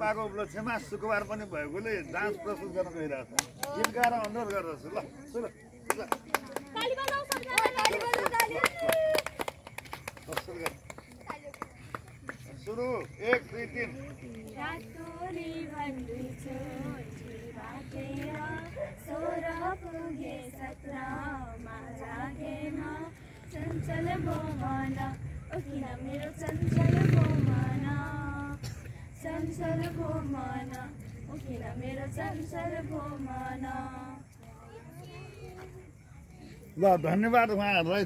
पाएको उपलक्ष्यमा शुक्रबार पनि भएकोले डान्स प्रस्तुत गर्न गइरहेको छ। गीत गाएर अनुरोध गर्दछु। ल सुरु एक दुई तिन। चञ्चल भोमन ओकिन मेरो चञ्चल। चञ्चल भोमन ओकिन मेरो ल धन्यवाद उहाँहरूलाई